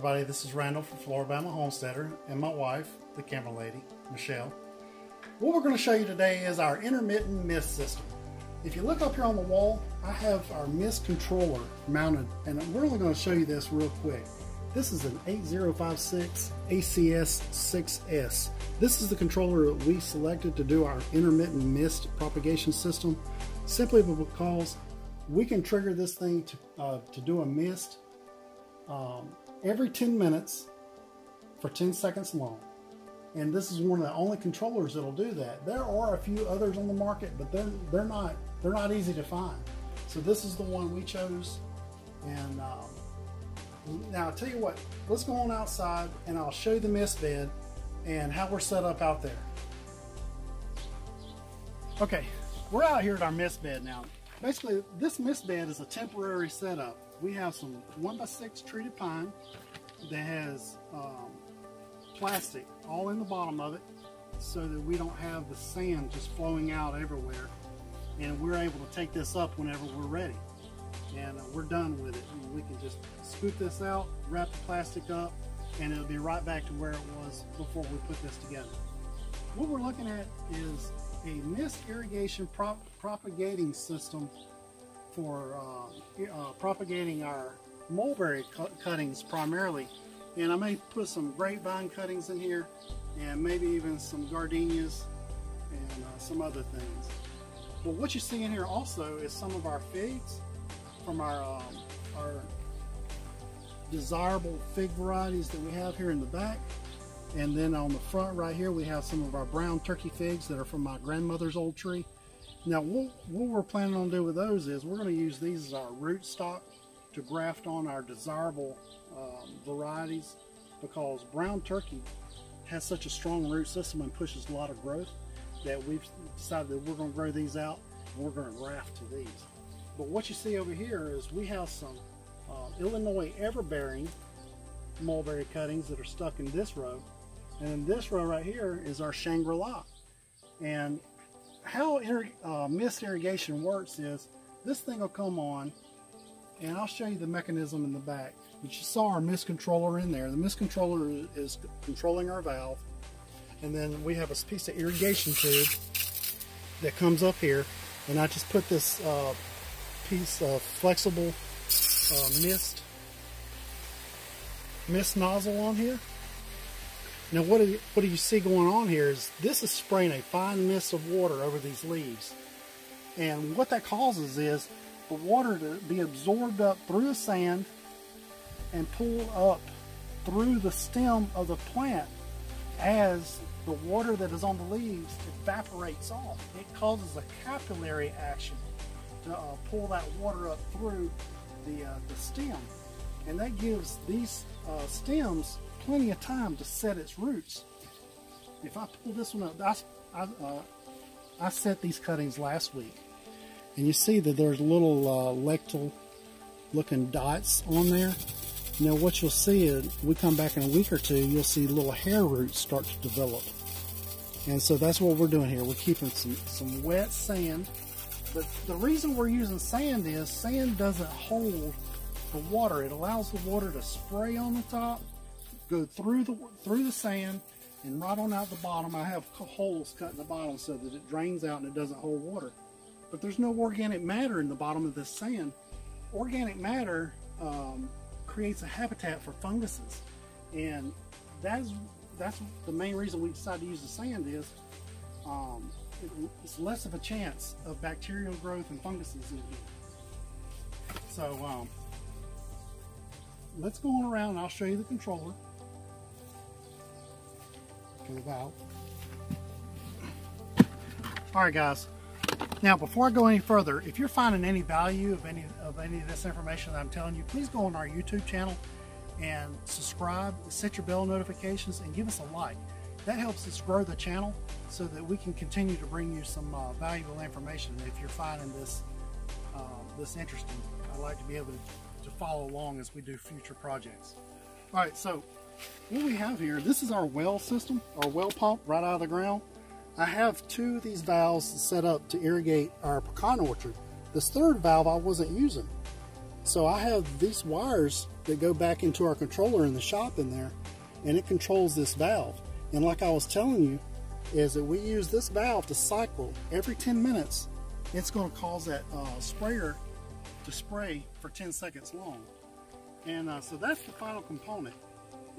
everybody. This is Randall from Floribama Homesteader and my wife, the camera lady, Michelle. What we're going to show you today is our intermittent mist system. If you look up here on the wall, I have our mist controller mounted and we're only going to show you this real quick. This is an 8056 ACS6S. This is the controller that we selected to do our intermittent mist propagation system simply because we can trigger this thing to, uh, to do a mist um, every 10 minutes for 10 seconds long. And this is one of the only controllers that'll do that. There are a few others on the market, but they're they're not they're not easy to find. So this is the one we chose. And um, now I'll tell you what, let's go on outside and I'll show you the mist bed and how we're set up out there. Okay, we're out here at our mist bed now. Basically, this mist bed is a temporary setup. We have some 1 by 6 treated pine that has um, plastic all in the bottom of it so that we don't have the sand just flowing out everywhere. And we're able to take this up whenever we're ready. And uh, we're done with it. And we can just scoop this out wrap the plastic up and it'll be right back to where it was before we put this together. What we're looking at is a mist irrigation prop propagating system for uh, uh, propagating our mulberry cuttings primarily. And I may put some grapevine cuttings in here and maybe even some gardenias and uh, some other things. But what you see in here also is some of our figs from our, um, our desirable fig varieties that we have here in the back. And then on the front right here, we have some of our brown turkey figs that are from my grandmother's old tree. Now what, what we're planning on doing with those is we're going to use these as our root stock to graft on our desirable um, varieties because brown turkey has such a strong root system and pushes a lot of growth that we've decided that we're going to grow these out and we're going to graft to these. But what you see over here is we have some uh, Illinois everbearing mulberry cuttings that are stuck in this row. And in this row right here is our Shangri-La. And how uh, mist irrigation works is this thing will come on and I'll show you the mechanism in the back. But you saw our mist controller in there. The mist controller is controlling our valve. And then we have a piece of irrigation tube that comes up here. And I just put this uh, piece of flexible uh, mist mist nozzle on here. Now what do, you, what do you see going on here is this is spraying a fine mist of water over these leaves. And what that causes is the water to be absorbed up through the sand and pull up through the stem of the plant as the water that is on the leaves evaporates off. It causes a capillary action to uh, pull that water up through the, uh, the stem. And that gives these uh, stems plenty of time to set its roots. If I pull this one up, I, I, uh, I set these cuttings last week. And you see that there's little uh, lenticel looking dots on there. Now what you'll see is, we come back in a week or two, you'll see little hair roots start to develop. And so that's what we're doing here. We're keeping some, some wet sand. But the reason we're using sand is sand doesn't hold the water. It allows the water to spray on the top go through the through the sand and right on out the bottom. I have holes cut in the bottom so that it drains out and it doesn't hold water. But there's no organic matter in the bottom of this sand. Organic matter um, creates a habitat for funguses. And that's that's the main reason we decided to use the sand is um, it, it's less of a chance of bacterial growth and funguses in here. So um, let's go on around and I'll show you the controller about. All right, guys. Now, before I go any further, if you're finding any value of any of any of this information that I'm telling you, please go on our YouTube channel and subscribe, set your bell notifications, and give us a like. That helps us grow the channel so that we can continue to bring you some uh, valuable information. If you're finding this uh, this interesting, I'd like to be able to, to follow along as we do future projects. All right, so what we have here, this is our well system, our well pump right out of the ground. I have two of these valves set up to irrigate our pecan orchard. This third valve I wasn't using. So I have these wires that go back into our controller in the shop in there, and it controls this valve. And like I was telling you, is that we use this valve to cycle every 10 minutes. It's going to cause that uh, sprayer to spray for 10 seconds long. And uh, so that's the final component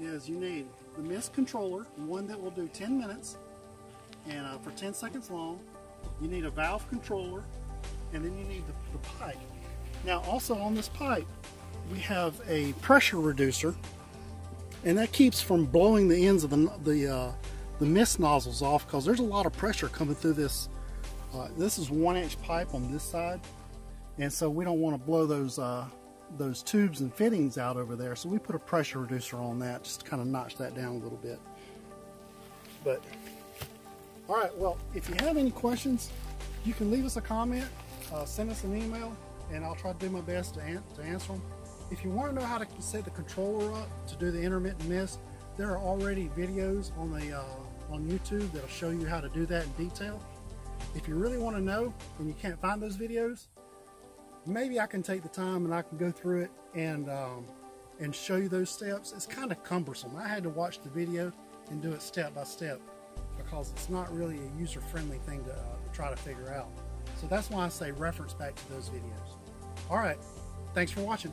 is you need the mist controller, one that will do 10 minutes and uh, for 10 seconds long. You need a valve controller and then you need the, the pipe. Now also on this pipe we have a pressure reducer and that keeps from blowing the ends of the, the, uh, the mist nozzles off because there's a lot of pressure coming through this. Uh, this is one inch pipe on this side and so we don't want to blow those uh, those tubes and fittings out over there. So we put a pressure reducer on that just to kind of notch that down a little bit. But, all right, well, if you have any questions, you can leave us a comment, uh, send us an email, and I'll try to do my best to, an to answer them. If you want to know how to set the controller up to do the intermittent mist, there are already videos on the uh, on YouTube that'll show you how to do that in detail. If you really want to know and you can't find those videos, maybe I can take the time and I can go through it and um, and show you those steps. It's kind of cumbersome. I had to watch the video and do it step by step because it's not really a user-friendly thing to, uh, to try to figure out. So that's why I say reference back to those videos. All right, thanks for watching.